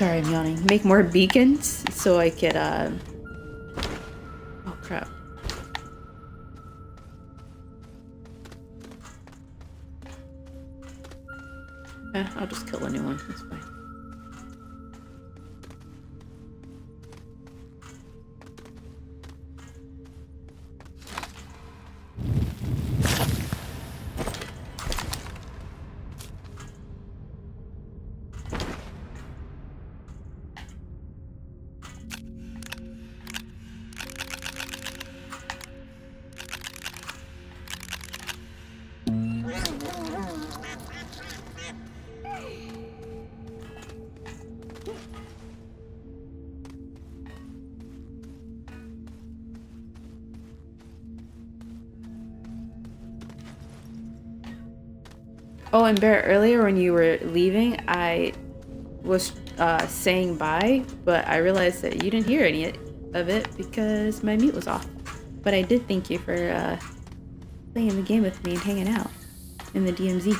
Sorry, I'm yawning. Make more beacons so I could, uh... Oh, crap. Eh, I'll just kill a new one. That's fine. Oh, and Bear, earlier when you were leaving, I was uh, saying bye, but I realized that you didn't hear any of it because my mute was off. But I did thank you for uh, playing the game with me and hanging out in the DMZ.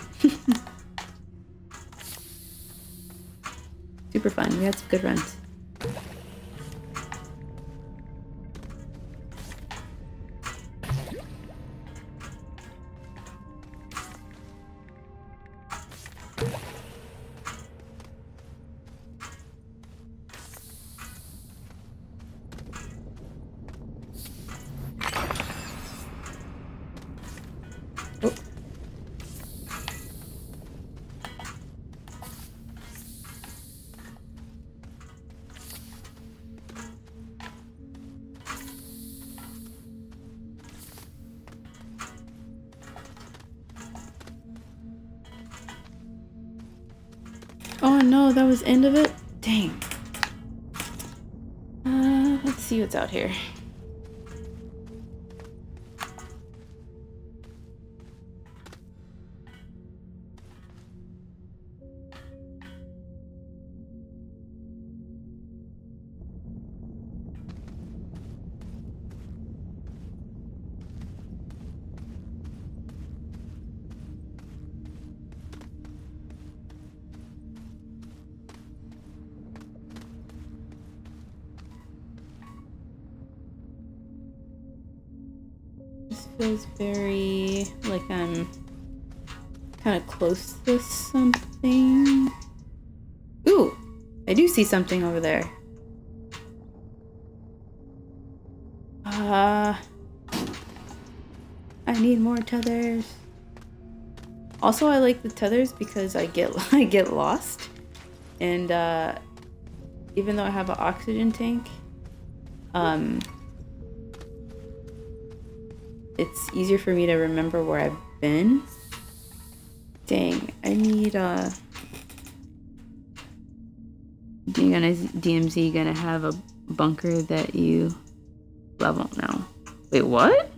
Super fun. We had some good runs. Oh no, that was end of it? Dang. Uh, let's see what's out here. Feels very like I'm kind of close to something. Ooh, I do see something over there. Uh, I need more tethers. Also, I like the tethers because I get I get lost, and uh, even though I have an oxygen tank, um, it's easier for me to remember where I've been. Dang, I need uh you gonna DMZ gonna have a bunker that you level now. Wait, what?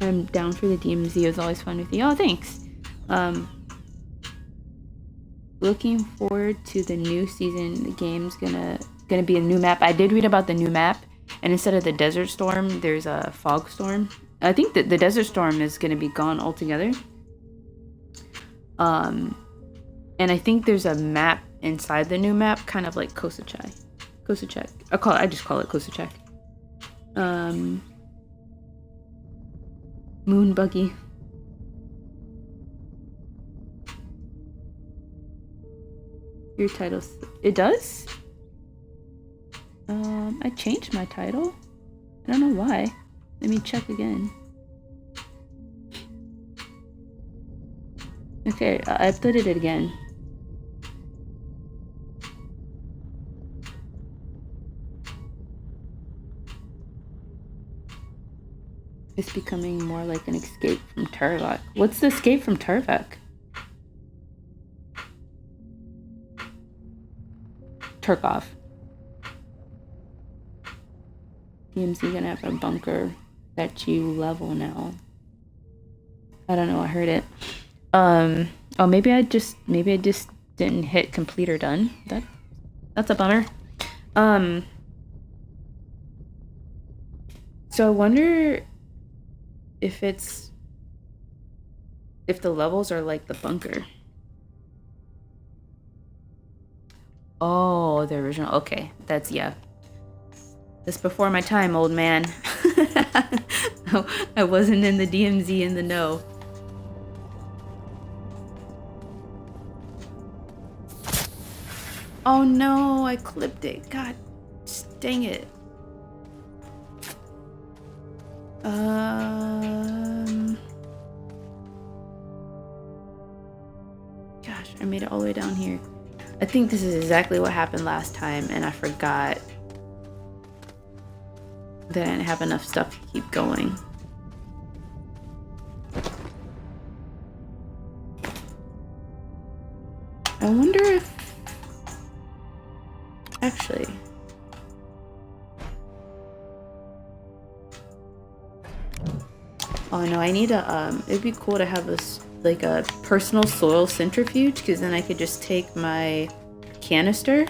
I'm down for the DMZ. It was always fun with you. Oh, thanks. Um, looking forward to the new season. The game's gonna gonna be a new map. I did read about the new map, and instead of the desert storm, there's a fog storm. I think that the desert storm is gonna be gone altogether. Um, and I think there's a map inside the new map, kind of like Kosachai. Kosachek. I call it, I just call it Kosachek. Um, Moon Buggy. Your title. It does? Um, I changed my title. I don't know why. Let me check again. Okay, I updated it again. It's becoming more like an escape from Turvak. What's the escape from Turvak? Turkov. DMZ gonna have a bunker that you level now. I don't know, I heard it. Um oh maybe I just maybe I just didn't hit complete or done. That that's a bummer. Um so I wonder if it's if the levels are like the bunker. Oh, the original. Okay, that's yeah. That's before my time, old man. I wasn't in the DMZ in the know. Oh no, I clipped it. God dang it. Um. Gosh, I made it all the way down here. I think this is exactly what happened last time, and I forgot that I didn't have enough stuff to keep going. I wonder if... Actually... Oh no, I need a, um, it'd be cool to have this, like a personal soil centrifuge, because then I could just take my canister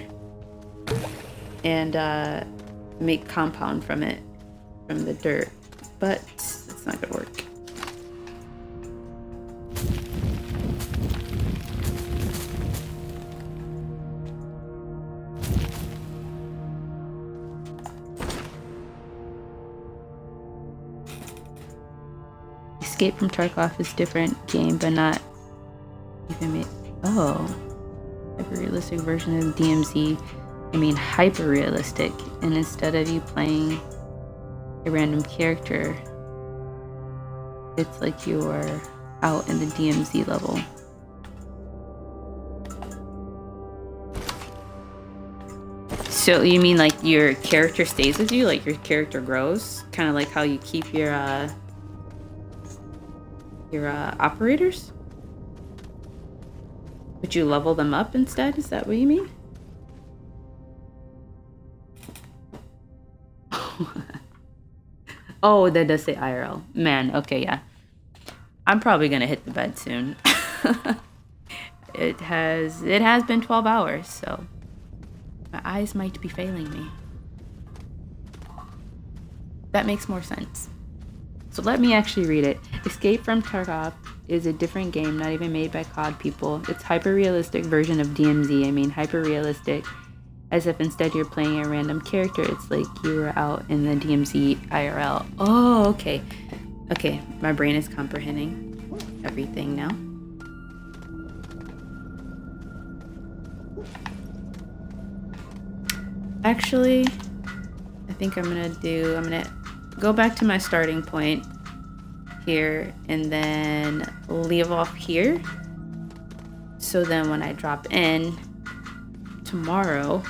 and, uh, make compound from it, from the dirt. But it's not gonna work. Escape from Tarkov is different game, but not even made. Oh, hyper realistic version of DMZ. I mean hyper realistic, and instead of you playing a random character, it's like you're out in the DMZ level. So you mean like your character stays with you, like your character grows, kind of like how you keep your uh, your uh, operators? Would you level them up instead? Is that what you mean? oh, that does say IRL. Man, okay, yeah. I'm probably gonna hit the bed soon. it has it has been 12 hours, so my eyes might be failing me. That makes more sense. So let me actually read it. Escape from Tarkov is a different game, not even made by COD people. It's hyper-realistic version of DMZ. I mean, hyper-realistic, as if instead you're playing a random character. It's like you were out in the DMZ IRL. Oh, okay. Okay, my brain is comprehending everything now. Actually, I think I'm gonna do, I'm gonna go back to my starting point here and then leave off here. So then when I drop in tomorrow,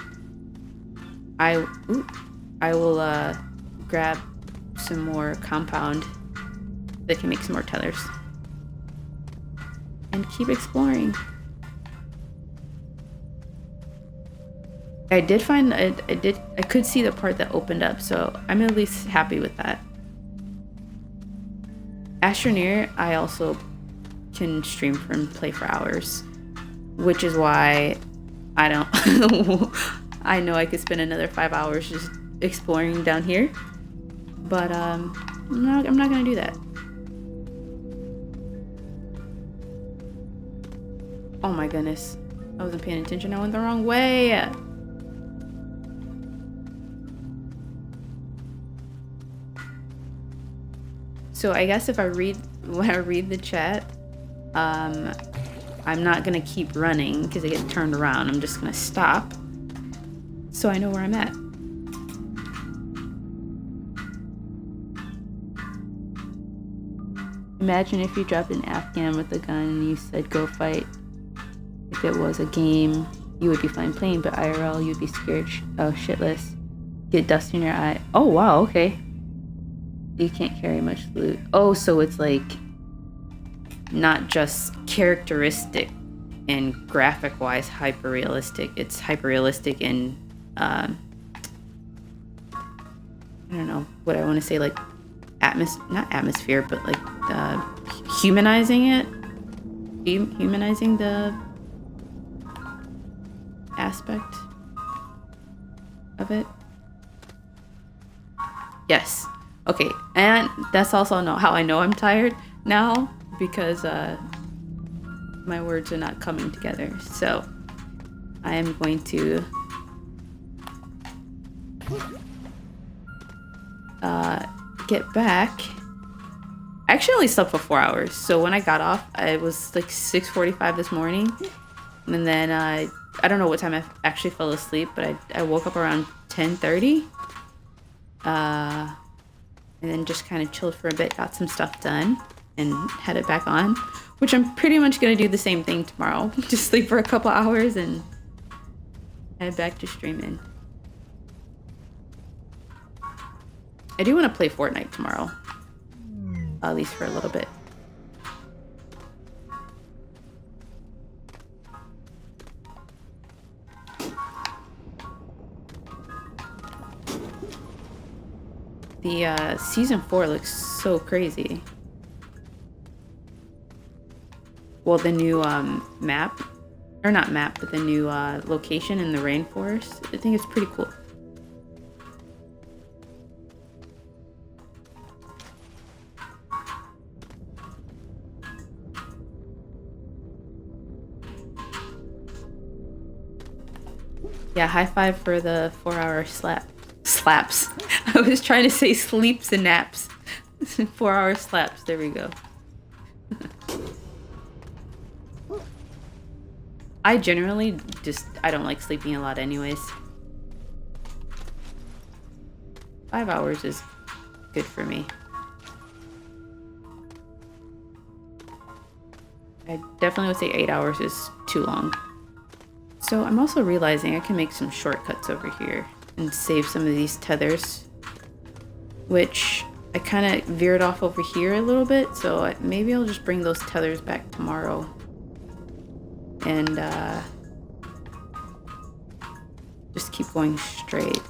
I, ooh, I will uh, grab some more compound that can make some more tethers. And keep exploring. I did find I, I did I could see the part that opened up, so I'm at least happy with that. Astroneer, I also can stream from play for hours, which is why I don't. I know I could spend another five hours just exploring down here, but um, I'm not. I'm not gonna do that. Oh my goodness, I wasn't paying attention. I went the wrong way. So I guess if I read when I read the chat, um, I'm not gonna keep running because I get turned around. I'm just gonna stop so I know where I'm at. Imagine if you dropped an Afghan with a gun and you said go fight. If it was a game, you would be fine playing, but IRL, you'd be scared sh oh, shitless. Get dust in your eye. Oh, wow, okay. You can't carry much loot. Oh, so it's like not just characteristic and graphic wise hyper realistic. It's hyper realistic in um, I don't know what I want to say like atmos not atmosphere but like uh, humanizing it humanizing the aspect of it yes Okay, and that's also how I know I'm tired now because uh, my words are not coming together. So I am going to uh, get back. I actually only slept for four hours. So when I got off, it was like 6.45 this morning. And then uh, I don't know what time I actually fell asleep, but I, I woke up around 10.30. Uh, and then just kind of chilled for a bit, got some stuff done, and had it back on. Which I'm pretty much to do the same thing tomorrow. just sleep for a couple hours and head back to streaming. I do want to play Fortnite tomorrow. At least for a little bit. The uh, season four looks so crazy. Well, the new um, map, or not map, but the new uh, location in the rainforest. I think it's pretty cool. Yeah, high five for the four hour slap. Slaps. I was trying to say sleeps and naps. four hour slaps. There we go. I generally just, I don't like sleeping a lot anyways. Five hours is good for me. I definitely would say eight hours is too long. So I'm also realizing I can make some shortcuts over here and save some of these tethers, which I kind of veered off over here a little bit, so maybe I'll just bring those tethers back tomorrow. And uh, just keep going straight.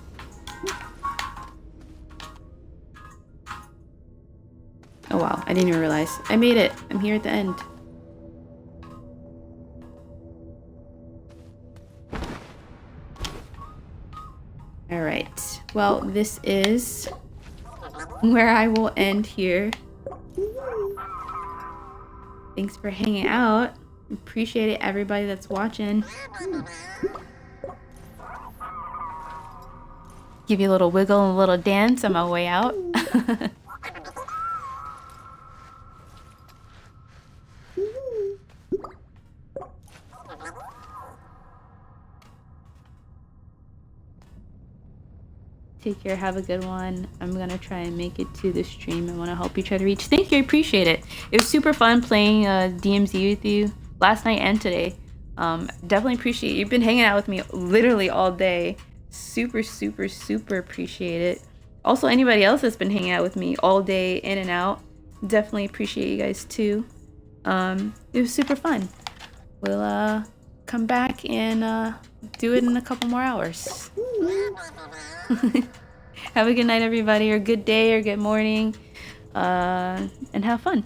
Oh wow, I didn't even realize. I made it. I'm here at the end. Alright, well this is where I will end here. Thanks for hanging out. Appreciate it everybody that's watching. Give you a little wiggle and a little dance on my way out. Take care. Have a good one. I'm going to try and make it to the stream. I want to help you try to reach. Thank you. I appreciate it. It was super fun playing uh, DMZ with you last night and today. Um, definitely appreciate it. You've been hanging out with me literally all day. Super, super, super appreciate it. Also, anybody else that's been hanging out with me all day, in and out, definitely appreciate you guys too. Um, it was super fun. We'll uh, come and uh, do it in a couple more hours. have a good night, everybody, or good day, or good morning, uh, and have fun.